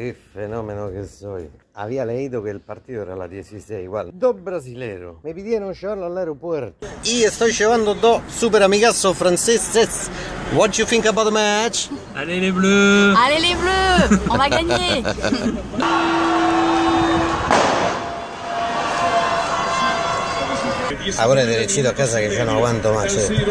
Qué fenómeno que soy. Había leído que el partido era a las 16, igual. Dos brasileros. Me pidieron llevarlo al aeropuerto. Y estoy llevando dos super amigazos franceses. What you think about the match? Allez les bleus Allez les bleus On va gagner Ahora derechito a casa que ya no aguanto más. che.